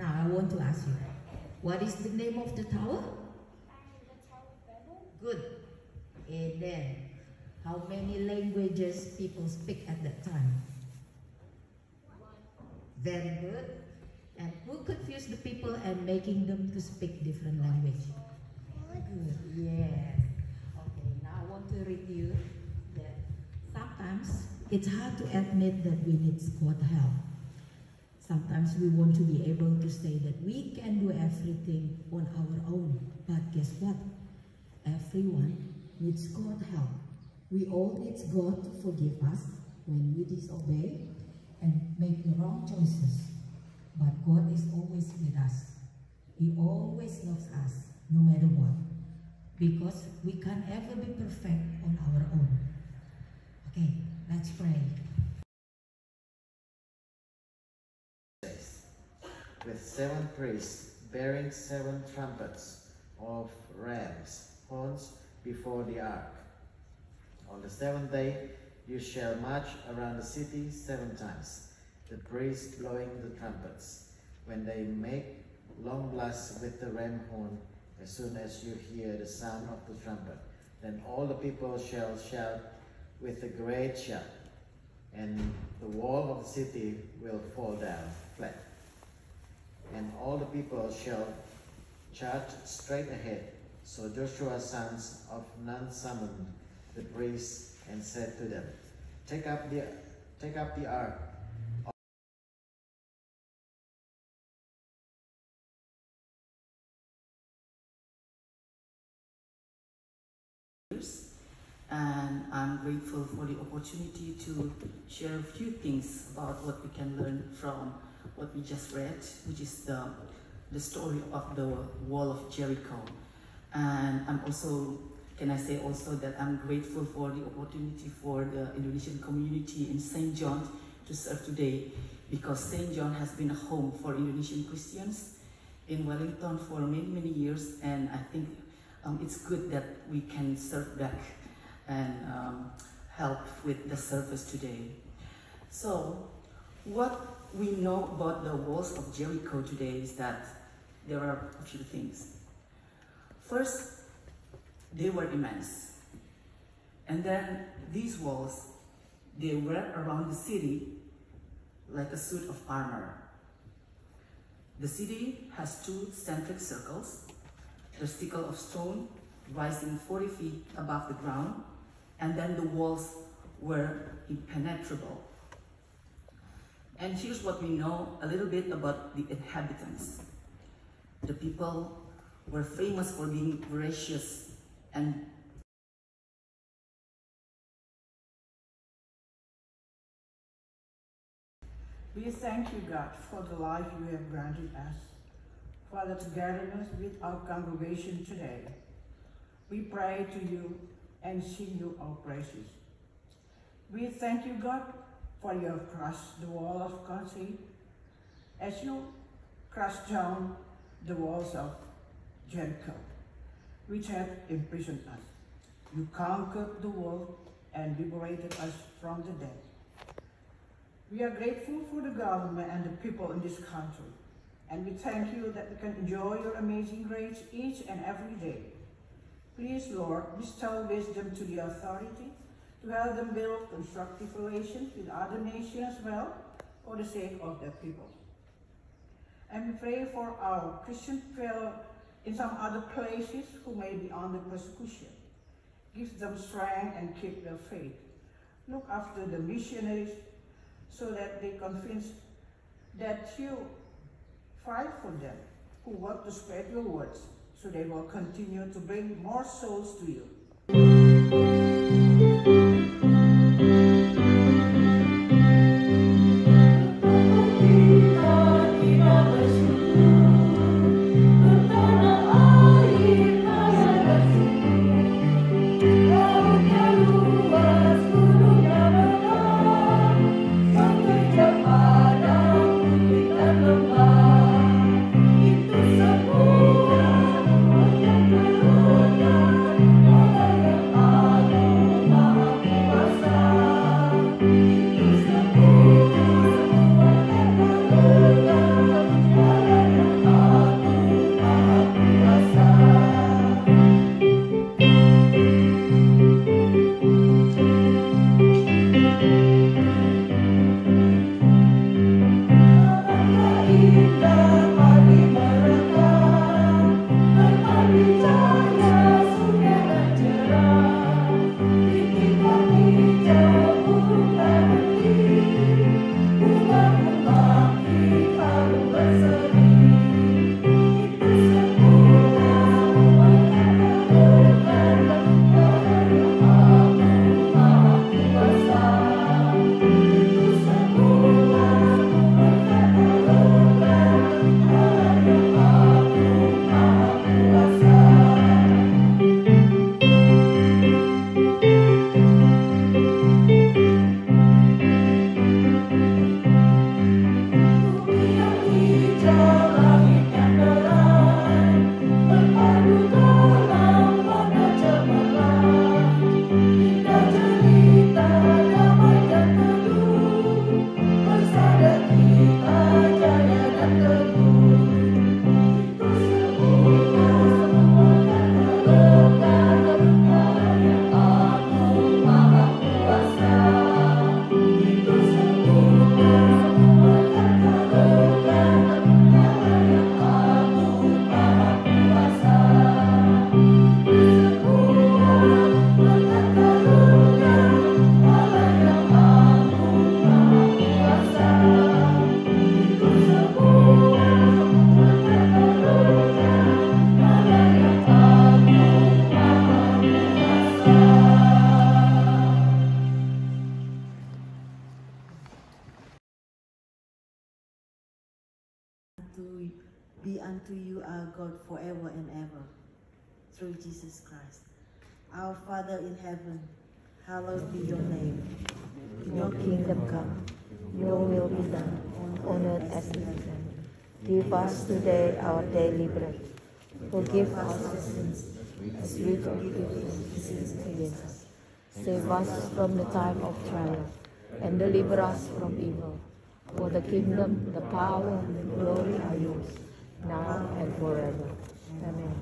Now I want to ask you, what is the name of the tower? Good. And then, how many languages people speak at that time? Very good. And who confused the people and making them to speak different language? Good. Yes. Okay. Now I want to read you that sometimes it's hard to admit that we need God help. Sometimes we want to be able to say that we can do everything on our own. But guess what? Everyone needs God help. We all need God to forgive us when we disobey and make the wrong choices. But God is always with us. He always loves us, no matter what. Because we can't ever be perfect on our own. Okay, let's pray. With seven priests bearing seven trumpets of rams' horns before the ark. On the seventh day you shall march around the city seven times, the priests blowing the trumpets, when they make long blasts with the ram horn, as soon as you hear the sound of the trumpet. Then all the people shall shout with a great shout, and the wall of the city will fall down flat and all the people shall charge straight ahead. So Joshua, sons of Nun, summoned the priests and said to them, Take up the take up the ark and I'm grateful for the opportunity to share a few things about what we can learn from what we just read, which is the, the story of the wall of Jericho. And I'm also, can I say also that I'm grateful for the opportunity for the Indonesian community in St. John to serve today because St. John has been a home for Indonesian Christians in Wellington for many, many years and I think um, it's good that we can serve back and um, help with the service today. So, what we know about the walls of Jericho today is that there are a few things. First, they were immense. And then these walls, they were around the city like a suit of armor. The city has two centric circles, the stickle of stone rising 40 feet above the ground, and then the walls were impenetrable. And here's what we know a little bit about the inhabitants. The people were famous for being voracious and We thank you, God, for the life you have granted us, for the togetherness with our congregation today. We pray to you and sing you our praises. We thank you, God, for you have crushed the wall of conceit as you crushed down the walls of Jericho, which had imprisoned us. You conquered the world and liberated us from the dead. We are grateful for the government and the people in this country, and we thank you that we can enjoy your amazing grace each and every day. Please, Lord, bestow wisdom to the authority to help them build constructive relations with other nations as well for the sake of their people. And we pray for our Christian fellow in some other places who may be under persecution. Give them strength and keep their faith. Look after the missionaries so that they convince that you fight for them who work to spread your words so they will continue to bring more souls to you. Be unto you our God forever and ever, through Jesus Christ. Our Father in heaven, hallowed be your name. Your kingdom come, your will be done, on earth as in heaven. Give us today our daily bread. Forgive us our sins, as we forgive those who sin against us. Save us from the time of trial, and deliver us from evil. For the kingdom, the power, and the glory are yours, now and forever. Amen.